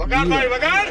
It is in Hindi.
वगार भाई वगार